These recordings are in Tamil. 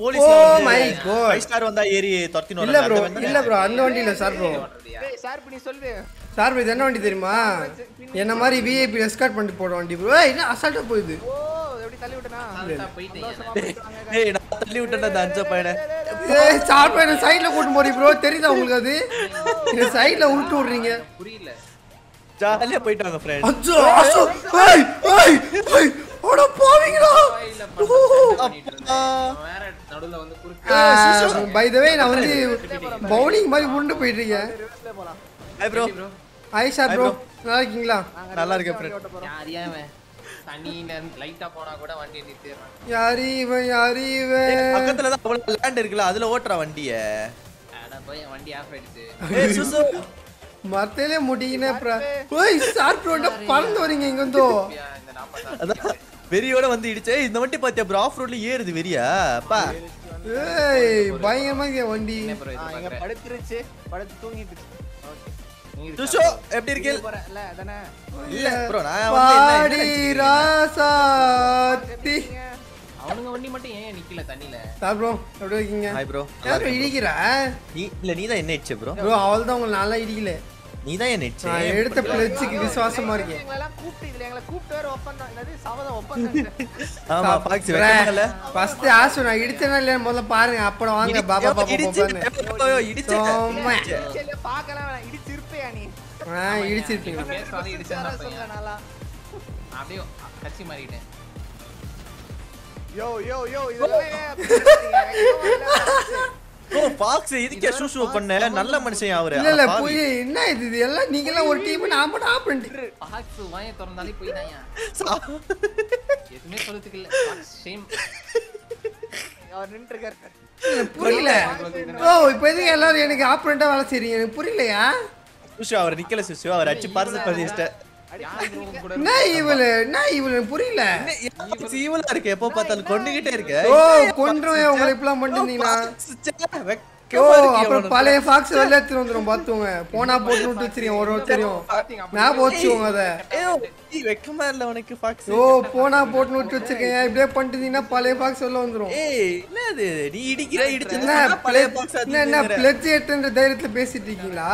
Police Oh my God. Five star வந்தா ஏறி துரத்தினு இல்ல ப்ரோ இல்ல ப்ரோ அந்த வண்டி இல்ல சார் ப்ரோ பண்ணி சொல்லு. சார் ப்ரோ இது என்ன வண்டி தெரியுமா? என்ன மாதிரி விஐபி எஸ்கார்ட் பண்ணிட்டு போற வண்டி ப்ரோ ஏய் என்ன அசால்ட்டா போகுது? ஓ எப்படி தள்ளி விட்டனா? போயிட்டீங்க. ஏய் நான் தள்ளி விட்டேன் அந்த அஞ்ச பையனை. ஏய் சார் ப்ரோ என்ன சைடுல கூட்டு போறீங்க ப்ரோ தெரியுதா உங்களுக்கு அது? என்ன சைடுல உருட்டு விடுறீங்க. புரியல. ஜாலியா போயிட்டாங்க ஃப்ரெண்ட் அச்சோ அச்சோ. ஏய் ஏய் ஏய். ஓட போவீங்களா? பை த வே நான் வந்து பவுலிங் மாதிரி உருண்டு போயிட்டு இருக்கேன் hi bro hi sir bro நல்லா இருக்கீங்களா? நல்லா இருக்கேன். யார் இவன்? யாரு இவன் பக்கத்துல தான் அவ்வளவு லேண்ட் இருக்குல்ல அதுல ஓட்டுற வண்டிய. அட வண்டி ஆஃப் ஆயிடுச்சு. மரத்திலே முடியினே ஓய் சார் ப்ரோ பறந்து வரீங்க இங்க வந்தோ? அதான் வெறியோட வந்து இடிச்சே இந்த வண்டி பாத்தியா ப்ரோ ஆஃப் ரோட்ல ஏறுது வெறியா? அப்பா ஏய் பயங்கரமா இருக்கு வண்டி. இங்க படுத்துருச்சு. படுத்து தூங்கிட்டு. ஓகே. சுசு எப்படி இருக்கீங்க அதானே? இல்ல ப்ரோ நான் வந்து என்ன- என்ன பாடி நினைச்சிருக்கீங்க? ராசாத்தி. அவனுங்க வண்டி மட்டும் ஏன் நிக்கல தண்ணியில? சார் ப்ரோ எப்படி இருக்கீங்க? ஹாய் ப்ரோ யார் இடிக்கிற? நீ இல்ல நீ தான் என்ன இடிச்ச ப்ரோ ப்ரோ அவள் தான் உங்களை நல்லா இடிக்கல. நீ தான் இடிச்ச நான் எடுத்த பிளச்சுக்கு விசுவாசமா இருக்கேன். எங்களெல்லாம் கூப்பிட்டு இதுல எங்களை கூப்பிட்டு வேற என்னது? சபதம் ஒப்பந்தம் ஆமா பாக்ஸ் வெக்கமால ஃபர்ஸ்ட் ஆசு நான் இடிச்சேனா இல்லையா? முதல்ல பாருங்க அப்புறம் வாங்க பாபா பாபா பாபான்னு. இடிச்சு சும்மா. வேணாம் இடிச்சு இருப்பையா நீ? ஆ இடிச்சிருப்பீங்க. பேசுறாது இடிச்சா சொல்ல நாளா அப்படியே கட்சி மாறிட்டேன். யோ யோ யோ இதெல்லாம் ஏன் அப்படி பேசுறீங்க? ஓ பாக்ஸ் இதுக்கே சுசு பண்ண? நல்ல மனுஷன் அவரு. இல்ல இல்ல. புரிய என்ன இது? இது எல்லாம் நீங்க எல்லாம் ஒரு டீம் நான் மட்டும் ஆப்பரண்ட் பாக்ஸ் வாயை திறந்தாலே போய் எதுவுமே சொல்றதுக்கு இல்ல. ஷேம் அவர் நின்று இருக்காரு புரியல. ஓ இப்போ எதுக்கு எல்லாரும் எனக்கு ஆப்பரண்டா வேலை செய்றீங்க? எனக்கு புரியலையா? சுசு அவர் நிக்கல சுசு. அவர் அடிச்சு பரிசு பதிச்சிட்ட கூட என்ன இவளு? என்ன இவளு? எனக்கு புரியல. சீவலா இருக்கு? எப்போ பார்த்தாலும் கொண்டுகிட்டே இருக்க? ஓ கொன்றுவேன் உங்களை இப்பெல்லாம் பண்ணிருந்தீங்களா ஓ வெக்கமா இருக்கு அப்புறம் அவனுக்கு. பழைய ஃபாக்ஸ் வெளில எடுத்துட்டு வந்துரும் போனா போட்டு விட்டு வச்சிருக்கேன் ஒரு ஒருத்தரையும். ஞாபகம் வச்சுக்கோங்க அத. ஏய், ஏய், வெக்கமா இல்ல உனக்கு பாக்ஸ் ஓ போனா போட்டு விட்டு வச்சிருக்கேன். இப்படியே பண்ணிட்டு இருந்தீங்கன்னா பழைய ஃபாக்ஸ் வெளில வந்துரும். ஏய் என்னது நீ இடிக்கிற இடிச்சு என்ன பழைய pledge- பாக்ஸ் என்ன என்ன பிளட்ஜ் எட்டுன்ற தைரியத்துல பேசிட்டு இருக்கீங்களா?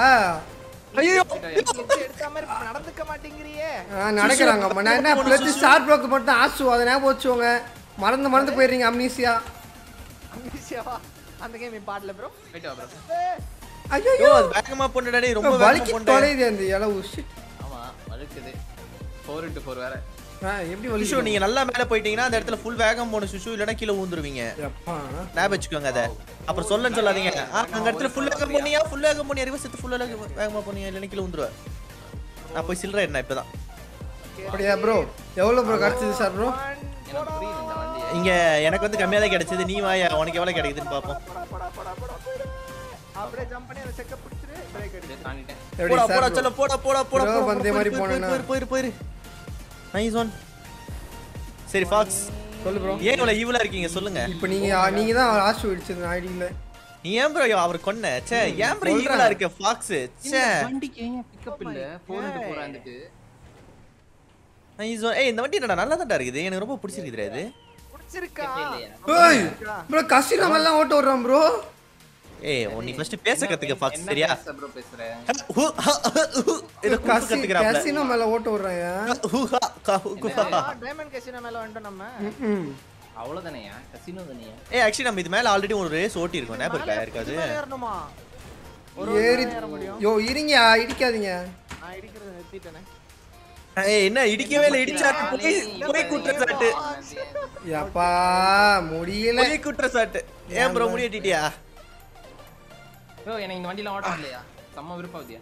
ஐயோ நடந்துக்க மாட்டேங்கிறியே. நடக்கிறாங்க அம்மா. நான் என்ன பிளட்ஜ் ஸ்டார் ப்ரோக்கு மட்டும் தான் ஆசு அதை ஞாபகம் வச்சுக்கோங்க. மறந்து மறந்து போயிடுறீங்க அம்னீசியா அம்பிஷியாவா அந்த கேம் பாடல ப்ரோ போயிட்டு வா bro. ஐயோ அது வேகமா ரொம்ப வேகமா தொலைது அந்த இளவு shit. ஆமா வழுக்குது ஃபோர் இன்ட்டு ஃபோர் வேற. ஆ, எப்படி நீங்க நல்லா மேல போயிட்டீங்கன்னா அந்த இடத்துல ஃபுல் வேகம் போணும் சுஷு இல்லனா கீழ ஊந்துருவீங்க. எப்பா ஞாபகம் வச்சுக்கோங்க அத. அப்புறம் சொல்லன்னு சொல்லாதீங்க. அங்க இடத்துல ஃபுல் வேகம் போனியா? ஃபுல் வேகம் போனியா? ரிவர்ஸ் எடுத்து ஃபுல் வேகமா போனியா? இல்லனா கீழ ஊந்துருவ. நான் போய் சில்லற என்ன இப்பதான். அப்படியா ப்ரோ எவ்வளவு ப்ரோ கிடைச்சது சார் ப்ரோ இங்க எனக்கு வந்து கம்மியா தான் கிடைச்சது. நீ வாயா? உனக்கு எவ்வளவு கிடைக்குதுன்னு பாப்போம். போடா போடா போடா போடா அப்படியே ஜம்ப் பண்ணி அந்த செக்க பிரேக் போடா போடா சொல்ல போடா போடா போடா போடா, நைஸ் ஒன் சரி ஃபாக்ஸ் சொல்லு ப்ரோ ஏன் இவ்வளவு ஈவலா இருக்கீங்க? சொல்லுங்க. இப்போ நீங்க நீங்க தான் ஆசு அடிச்சது ஐடியில் நீ ஏன் ப்ரோ அவர் கொன்ன. ச்சே ஏன் ப்ரோ ஈவலா இருக்க ஃபாக்ஸ் ச்சே. வண்டிக்கு ஏன் பிக்கப் இல்ல? ஃபோர் இன்ட்டு ஃபோர் வந்துட்டு நைஸ் ஒன் ஏய் இந்த வண்டி என்னடா? நல்லா தான்டா இருக்குது. எனக்கு ரொம்ப பிடிச்சிருக்குதுடா இது. பிடிச்சிருக்கா? ஏய் ப்ரோ கசினோ எல்லாம் ஓட்ட விடுறான் ப்ரோ ஏய் நீ ஃபர்ஸ்ட் பேச கத்துக்க ஃபாக்ஸ் சரியா பேச bro பேசுற ஹு, ஹ, ஹ, ஹு. இத குறுக்கு கத்துக்கறாப்ல கசினோ மேல ஓட்ட விடுறான் ஹு, ஹ, க, ஹு, கு, ஹ. டைமண்ட் கசினோ மேல வந்துட்டோம் நம்ம அவ்வளவுதானேயா கசினோ தானேயா ஏய் ஆக்சுவலி நம்ம இது மேல ஆல்ரெடி ஒரு ரேஸ் ஓட்டி இருக்கோம் ஞாபகம் இருக்கா மேல ஏறணுமா ஒரு ஏறி யோ இருங்க இடிக்காதீங்க நான் இடிக்கிறத நிறுத்திட்டேனே ஏய் என்ன இடிக்கவே இல்ல இடிச்சாட்டு போய் போய் குற்றச்சாட்டு யப்பா முடியல போய் குற்றச்சாட்டு ஏன் ப்ரோ முடியட்டிட்டியா ப்ரோ எனக்கு இந்த வண்டில ஓட்ட இல்லையா செம்ம விருப்பாவதியா.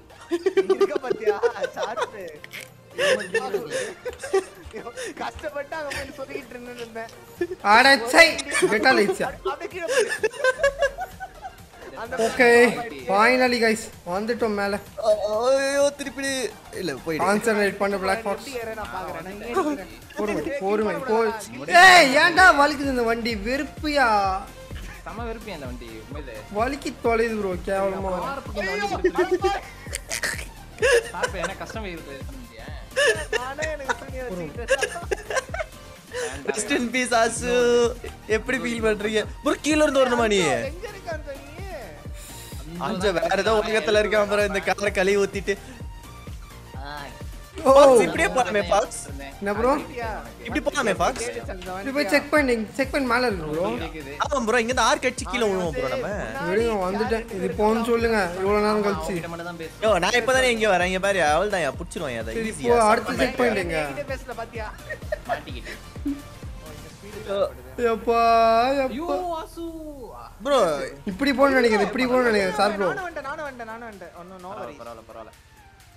இருக்க பாத்தியா? சார்ட் கஷ்டப்பட்டு அங்க போய் இருந்தேன். பெட்டா லைட்ஸா? ஓகே ஃபைனலி வந்துட்டோம் மேல. ஐயோ திருப்பி இல்ல போயிடு. கான்சென்ட்ரேட் பண்ணு பிளாக் பாக்ஸ் நான் பாக்குறேன். பொறுமை பொறுமை ஏய் ஏன்டா வலிக்குது இந்த வண்டி? வெறுப்பியா? செம்ம விருப்பியா இந்த வண்டி? உண்மையிலே. வலிக்கு தொலைது ப்ரோ கேவலமா. பார்ப்பு எனக்கு கஷ்டம் ரெஸ்ட் இன் பீஸ் ஆசு. எப்படி ஃபீல் பண்றீங்க? ப்ரோ கீழ இருந்து வரணுமா நீ? எங்க இருக்கான் நீ அஞ்ச வேற ஏதோ உலகத்துல இருக்கான் ப்ரோ இந்த காரை கழுவி ஊத்திட்டு. ஓ. Fox, இப்படியே போலாமே ஃபாக்ஸ் என்ன ப்ரோ இப்படி போலாமே ஃபாக்ஸ் இப்படி போய் செக் பண்ணி செக் பண்ணி மேல இருக்கு ப்ரோ ஆமா ப்ரோ இங்க இருந்து ஆறு கட்சி கீழ விழுவோம் ப்ரோ நம்ம. விடுங்க வந்துட்டேன். இது போன்னு சொல்லுங்க. இவ்வளவு நேரம் கழிச்சு. யோ நான் இப்பதானே இங்க வரேன். இங்க பாரு அவள் தான் புடிச்சிருவான் அதை சரி ஈஸியா இப்போ அடுத்து செக் பண்ணிட்டீங்க என்கிட்ட பேசல பாத்தியா எப்பா எப்பா ப்ரோ இப்படி போன்னு நினைக்கிறேன் இப்படி போன்னு நினைக்கிறேன். சார் ப்ரோ நானும் வந்துட்டேன் நானும் வந்துட்டேன் நானும் வந்துட்டேன் ஒன்னும் நோ வரி பரவாயில்ல பரவாயில்ல.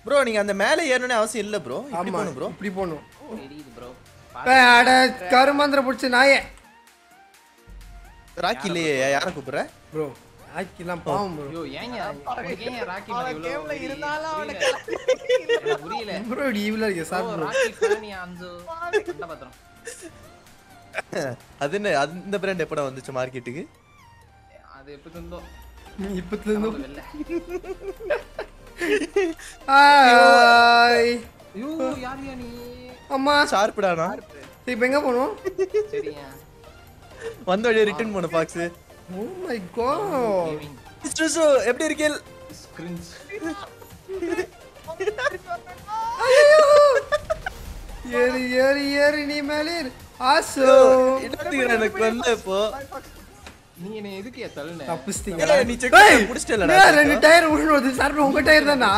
ப்ரோ நீங்க அந்த மேல ஏறணும்னு அவசியம் இல்ல ப்ரோ இப்படி போணும் ப்ரோ இப்படி போகணும். தெரியுது ப்ரோ அட கருமாந்திர பிடிச்ச நாயே. ராக்கி இல்லையே யாரை கூப்பிடுற? ப்ரோ ஆக்கிலாம் பாவம் ப்ரோ ஐயோ ஏங்க உனக்கு ஏங்க ராக்கி மேல இவ்வளவு கேம்ல வெறி? இருந்தாலும் அவனுக்கு புரியல. எனக்கு புரியல. ப்ரோ இப்படி இவ்வளோ இருக்கு சார் ப்ரோ ராக்கி fan யா அஞ்சு கண்ட பாத்திரம். அது என்ன அது இந்த பிராண்ட் எப்படா வந்துச்சு மார்க்கெட்டுக்கு அது எப்படி இருந்தோ இப்பத்துல இருந்து வெளில. ஹாய் ஐயோ யார் யா நீ? அம்மா. ஷார்ப்டானா? சரி இப்போ எங்க போகணும்? சரியா வந்த வழியா ரிட்டர்ன் பண்ணு box oh my God gaming எப்படி இருக்கீல் ஸ்கிரின்ஸ் ஏறி ஏறி ஏறி நீ மேலே. ஆசோ எனக்கு வந்து இப்போ? நீ என்ன எதுக்கு தள்ளுன? நீ பண்ணி. ரெண்டு டயர் விழுந்து சார் உங்க டயர் தானா.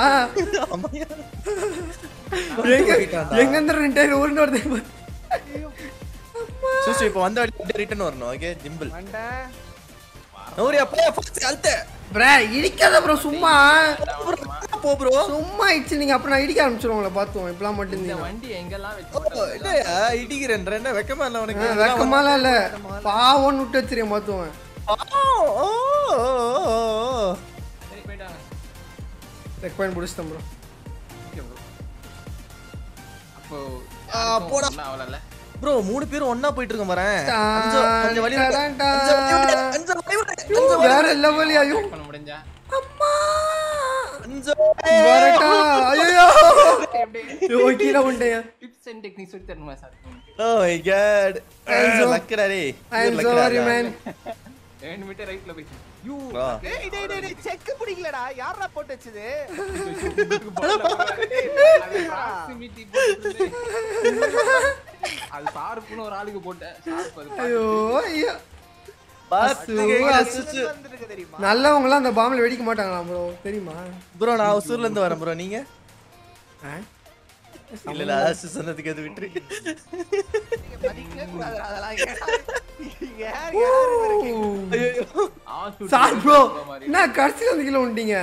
எங்க எங்க இருந்து ரெண்டு டயர் உருண்டு வருது? சுசு இப்போ வந்த வழி ரிட்டர்ன் வரணும். ஓகே ஜிம்பிள் வந்துட்டேன் நூறு அப்பா ஃபாக்ஸ் அல்த்த ப்ரே இடிக்காத ப்ரோ சும்மா. போ ப்ரோ சும்மா இடிச்சு நீங்க அப்புறம் நான் இடிக்க ஆரம்பிச்சிருவோங்களா பார்த்தோம் இப்பலாம் மட்டும் இந்த வண்டி எங்கெல்லாம் வச்சு இல்லையா? இடிக்கிறேன் என்ன வெக்கமா இல்ல உனக்கு? வெக்கமாலாம் இல்ல. பாவம்னு விட்டு வச்சிருக்கேன் பார்த்துவேன் பிடிச்சிட்டேன் ப்ரோ. அப்போ போடா. ப்ரோ மூணு பேரும் ஒண்ணா போயிட்டு இருக்கோம் கொஞ்சம் வழி வேற லெவல் ஐயோ. பண்ண முடிஞ்சா? அம்மா. ஓ மை காட் லக்கடா டேய். ஐ சாரி மேன் ரெண்டு மீட்டர் ரைட்ல யூ. டேய் டேய் டேய் செக் பிடிக்கலடா. யாரா போட்டு வச்சது? அது சார்ப்புன்னு ஒரு ஆளுக்கு போட்டேன். ஐயோ ஐயோ. நல்லவங்களாம் அந்த பாம்பில் வெடிக்க மாட்டாங்களா ப்ரோ தெரியுமா? ப்ரோ நான் ஒசூர்ல இருந்து வரேன் ப்ரோ நீங்க? இல்ல இல்ல சொன்னதுக்கு அது விட்டுரு. சார் ப்ரோ என்ன கடைசியில் வந்து கீழே உண்டீங்க?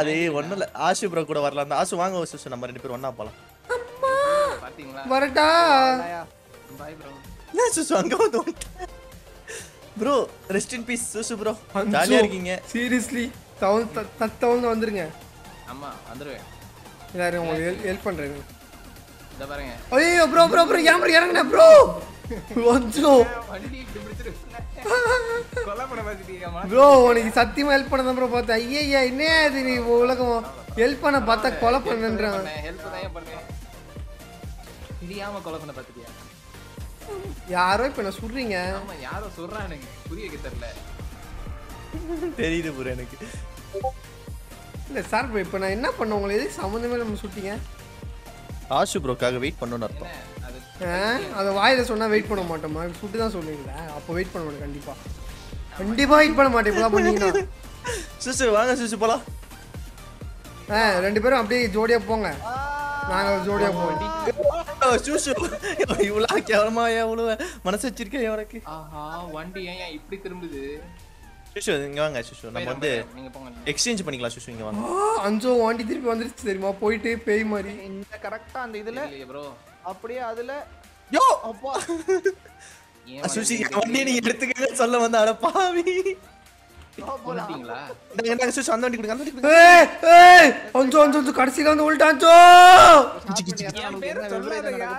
அது ஒண்ணும் இல்ல. ஆஷு ப்ரோ கூட வரலாம். அந்த ஆசு வாங்க சுசு நம்ம ரெண்டு பேரும் ஒண்ணா போலாம். பாத்தீங்களா? வரட்டா. பாய் ப்ரோ என்ன சுசு அங்க வந்து ப்ரோ ரெஸ்ட் இன் பீஸ் சுசு ப்ரோ ஜாலியா இருக்கீங்க. சீரியஸ்லி தத்தவந்து வந்துருங்க. ஆமா வந்துருவேன். எல்லாரும் உங்களுக்கு ஹெல்ப் பண்றேன். இத பாருங்க. ஐயோ ப்ரோ ப்ரோ ப்ரோ ப்ரோ இறங்குன ப்ரோ ப்ரோ உனக்கு சத்தியமா ஹெல்ப் பண்ண ப்ரோ பார்த்தேன். ஐயா என்ன இது நீ உலகம்? ஹெல்ப் பண்ண பார்த்தா கொலை பண்ணுன்றான். ஹெல்ப் தான் ஏன் பண்ணேன் தெரியாம கொலை பண்ண யாரோ இப்ப என்ன சொல்றீங்க? ஆமா யாரோ சொல்றானுங்க புரிய வைக்க தெரியல தெரியுது ப்ரோ எனக்கு. இல்ல சார் இப்போ நான் என்ன பண்ண உங்களை? எதுக்கு சம்மந்தமே நம்ம சுட்டீங்க ஆஷு ப்ரோக்காக வெயிட் பண்ணணும்னு அர்த்தம். அது வாயில சொன்னா வெயிட் பண்ண மாட்டோமா சுட்டு தான் சொல்லுவீங்களா அப்போ வெயிட் பண்ண மாட்டேன் கண்டிப்பா. கண்டிப்பா வெயிட் பண்ண மாட்டேன். இப்பதான் பண்ணீங்கன்னா சுசு வாங்க சுசு போலாம். ஆ ரெண்டு பேரும் அப்படியே ஜோடியா போங்க. நாங்க ஜோடியா போவோம். சுசு. இவ்வளவு கேவலமா எவ்வளவு மனசு வச்சிருக்கேன் உனக்கு ஆஹா வண்டி ஏன் இப்படி திரும்புது? சுஷு இங்க வாங்க சுஷு நம்ம வந்து எக்ஸ்சேஞ்ச் பண்ணிக்கலாம் சுஷு இங்க வாங்க. அஞ்சோ வாண்டி திருப்பி வந்துருச்சு தெரியுமா? போயிட்டு பேய் மாதிரி. இந்த கரெக்டா அந்த இதுல ப்ரோ அப்படியே அதுல யோ! அப்பா. சுஷி வண்டியை நீங்க எடுத்துக்கங்க சொல்ல வந்த அட பாவி. போட்டீங்களா இந்தாங்க, இந்தாங்க சுஷு அந்த வண்டி கொடுங்க அந்த வண்டி கொடுங்க. ஏய் ஏய் அஞ்சோ அஞ்சோ அஞ்சோ கடைசியில வந்து உள்டா அஞ்சோ! என் பேரு சொல்லாதயா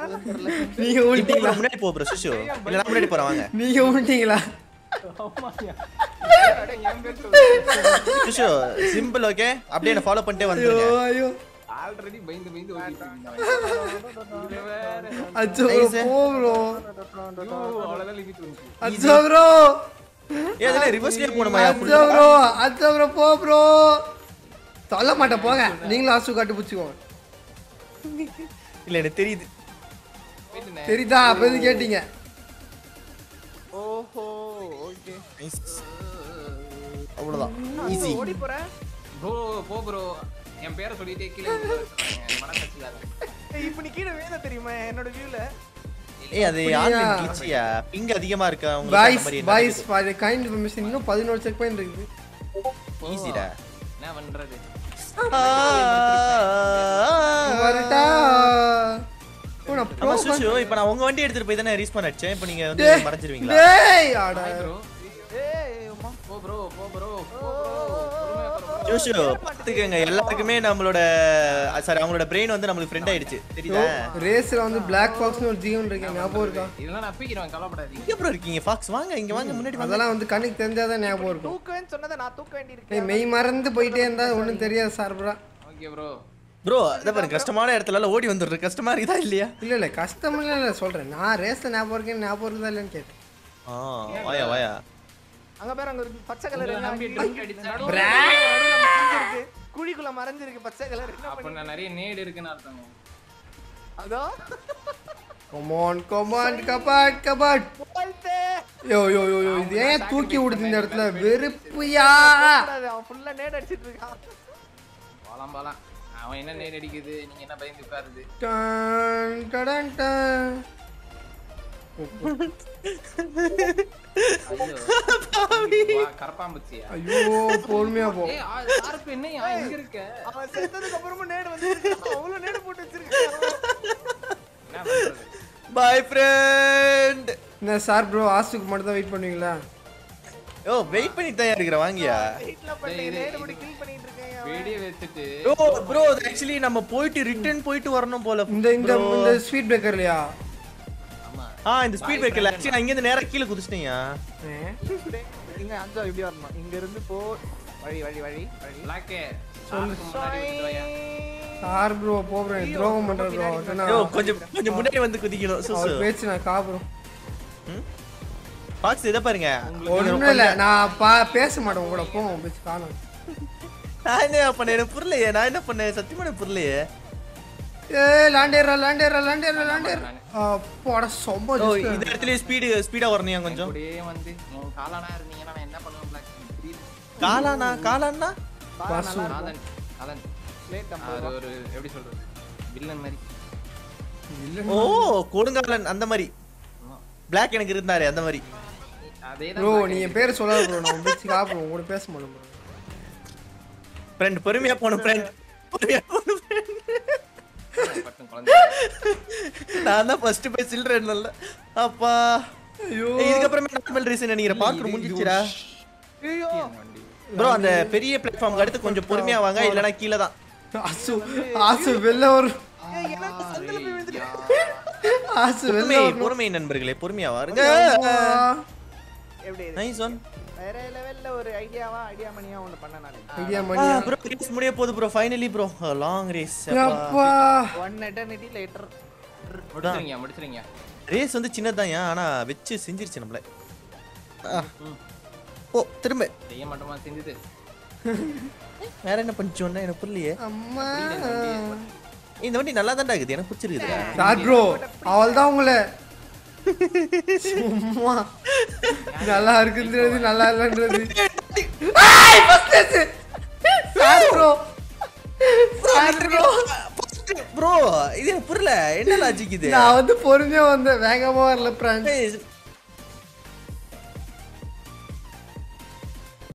நீங்க உள்ட்டீங்களா முன்னாடி போ ப்ரோ சுஷு இல்ல நான் முன்னாடி போறேன் வாங்க. நீங்க உள்ட்டீங்களா சிம்பிள் ஓகே அப்படியே என்ன ஃபாலோ பண்ணிட்டே ஐயோ வந்துருங்க. ஐயோ ஆல்ரெடி பயந்து பயந்து ஓடிட்டு இருக்கீங்க இதுல வேற. அச்சோ ப்ரோ Nice. போ ப்ரோ ஐயோ, அவ்வளவுதான் லிமிட் வந்து அச்சோ ப்ரோ ஏ அதெல்லாம் ரிவர்ஸ்லயே போணுமா அச்சோ ப்ரோ அச்சோ ப்ரோ போ ப்ரோ சொல்ல மாட்டேன் போங்க. நீங்களும் ஆசு காட்டு பிடிச்சிக்கோங்க. இல்ல எனக்கு தெரியுது. தெரியுதா? அப்ப எது கேட்டீங்க? அவ்வளவுதான். ஈஸி ஓடி போற. ப்ரோ போ ப்ரோ என் பேரை சொல்லிட்டே கீழே. ஏய், இப்ப நீ கீழே வேத தெரியுமா? என்னோட வியூல ஏய் அது? ஆன்லைன் கிளிச்சியா பிங் அதிகமா இருக்கா? உங்களுக்கு boys boys for kind information இன்னும் பதினோரு செக் பாயிண்ட் இருக்குது ஈஸிடா என்ன பண்றது? வரட்டா இப்போ நான் உங்க வண்டி எடுத்துட்டு போய் தானே ரீஸ்பான் அடிச்சேன். இப்போ நீங்க வந்து மறைஞ்சிருவீங்களா? டேய் ஆடா. ஜோஷு பார்த்துக்கங்க எல்லாருக்குமே நம்மளோட சாரி அவங்களோட பிரெயின் வந்து நம்மளுக்கு ஃப்ரெண்ட் ஆயிடுச்சு. தெரியுதா? ரேஸ்ல வந்து பிளாக் ஃபாக்ஸ்னு ஒரு ஜீவன் இருக்கேன் ஞாபகம் இருக்கா. இதெல்லாம் நான் அப்பிக்கிறேன் கவலைப்படாதீங்க. எங்க ப்ரோ இருக்கீங்க? ஃபாக்ஸ் வாங்க இங்க வாங்க முன்னாடி அதெல்லாம் வந்து கண்ணுக்கு தெரிஞ்சாதான் ஞாபகம் இருக்கும். தூக்குவேன்னு சொன்னதை நான் தூக்க மெய் மறந்து போயிட்டே இருந்தா ஒண்ணும் தெரியாது சார்பரா. ஓகே ப்ரோ ப்ரோ அத பாருங்க கஷ்டமான இடத்துல எல்லாம் ஓடி வந்துடுற கஷ்டமா இருக்குதா இல்லையா? இல்ல இல்ல கஷ்டம் இல்ல இல்ல சொல்றேன். நான் ரேஸ்ல ஞாபகம் இருக்கேன் ஞாபகம் இருக்குதா இல்லைன்னு கேட்டேன். ஆ வாயா வாயா. அங்க பேர் அங்க ஒரு பச்சை கலர் இருக்கு குழிக்குள்ள மறைஞ்சிருக்கு பச்சை கலர் என்ன அப்ப நான் நிறைய நேடு இருக்குன்னு அர்த்தம் அதோ கொமான் கொமான் கபாட் கபாட் யோ யோ யோ யோ இது ஏன் தூக்கி விடுது இந்த இடத்துல வெறுப்புயா அவன் ஃபுல்லா நேட் அடிச்சிட்டு இருக்கான் போலாம் போலாம் அவன் என்ன நேடு அடிக்குது நீங்க என்ன பயந்து உட்காருது டன் டடன் டன். ஐயோ. வா, கரப்பாம்பூச்சியா? ஐயோ பொறுமையா போ. ஏய் ஆ, யாருக்கு என்ன? இங்க இருக்க. அவன் செத்ததுக்கு அப்புறமும் நேடு வந்து அவ்வளவு நேடு போட்டு வச்சிருக்கான். என்ன பண்றது? பாய் ஃப்ரெண்ட் என்ன சார் ப்ரோ ஆசுக்கு மட்டும் தான் வெயிட் பண்ணுவீங்களா? ஓ வெயிட் பண்ணிட்டு தான் இருக்கிற வாங்கியா? ஹிட்ல பண்ணி நேடு போட்டு கில் பண்ணிட்டு இருக்கேன் அவன். வெடிய வச்சுட்டு. ப்ரோ ப்ரோ ஆக்சுவலி நம்ம போயிட்டு ரிட்டர்ன் போயிட்டு வரணும் போல இந்த இந்த ஸ்வீட் பிரேக்கர்லையா ஆமா ஆ இந்த ஸ்பீட் பிரேக்கர்ல ஆக்சுவலி நான் இங்க இருந்து நேரா கீழ குதிச்சிட்டேன்யா. டேய், இங்க அஞ்சா இப்படி வரணும்? இங்க இருந்து போ. வழி வழி வழி வாயா. சார் ப்ரோ போகிறேன் துரோகம் பண்றேன் ப்ரோ கொஞ்சம் கொஞ்சம் முன்னாடி வந்து குதிக்கணும். சுசு பேச்சு நான் காப்புறோம் பாக்ஸ் இத பாருங்க. ஒண்ணும் இல்ல நான் பா பேச மாட்டேன் உங்க கூட போவோம் பேச்சு காணும். நான் என்ன பண்ணேன்? எனக்கு புரியலையே. நான் என்ன பண்ணேன்? சத்தியமா எனக்கு புரியலையே. லாண்டேரா லாண்டேரா லாண்டேரா லாண்டேரா போட சொம்ப ஓ இந்த இடத்துல ஸ்பீடு ஸ்பீடா வரணும் கொஞ்சம்? அப்படியே வந்து காலானா இருந்தீங்கன்னா நான் என்ன பண்ணுவேன் பிளாக் காலானா காலான்னா? பசு காலன் அது ஒரு எப்படி சொல்றது? வில்லன் மாதிரி. இல்ல ஓ கொடுங்காலன் அந்த மாதிரி. பிளாக் எனக்கு இருந்தாரு அந்த மாதிரி. அதே ப்ரோ நீ என் பேர் சொல்லாத ப்ரோ நான் கூட பேச மாட்டேன் ப்ரோ ஃப்ரெண்ட் பொறுமையா போணும் ஃப்ரெண்ட் பொறுமையா போணும். நான் தான் ஃபர்ஸ்ட் போய் சில்றேன் நல்ல அப்பா. ஐயோ. இதுக்கப்புறமே நார்மல் ரீசன் நினைக்கிறேன் பார்க்கணும் முடிஞ்சிச்சுடா ஐயோ. ப்ரோ அந்த பெரிய பிளாட்ஃபார்ம் அடுத்து கொஞ்சம் பொறுமையா வாங்க இல்லனா கீழ தான். ஆசு ஆசு போய் விழுந்துட்டு? ஆசு வெளில பொறுமை நண்பர்களே பொறுமையா வாருங்க. எப்படி? நைஸ் ஒன் வேற லெவல்ல ஒரு ஐடியாவா ஐடியா மணியா ஒண்ணு பண்ண நானு ஐடியா மணியா. ப்ரோ ரேஸ் முடிய போகுது bro finally bro long race அப்பா. ஒன் எட்டர்னிட்டி லேட்டர் முடிச்சிருங்க முடிச்சிருங்க. ரேஸ் வந்து சின்னதான் ஆனா வச்சு செஞ்சிருச்சு நம்மள. ஓ திரும்ப. செய்ய மாட்டோமா செஞ்சது. வேற என்ன பண்ணிச்சோன்னா எனக்கு புரியலையே. அம்மா. இந்த வண்டி நல்லா தான்டா இருக்குது. எனக்கு பிடிச்சிருக்குது சார் ப்ரோ அவள் தான் உங்களை. சும்மா. நல்லா இருக்குன்றது நல்லா இல்லைன்றது ப்ரோ இது புரியல. என்ன லாஜிக் இது? நான் வந்து பொறுமையா வந்தேன். வேகமா வரல ஏய்,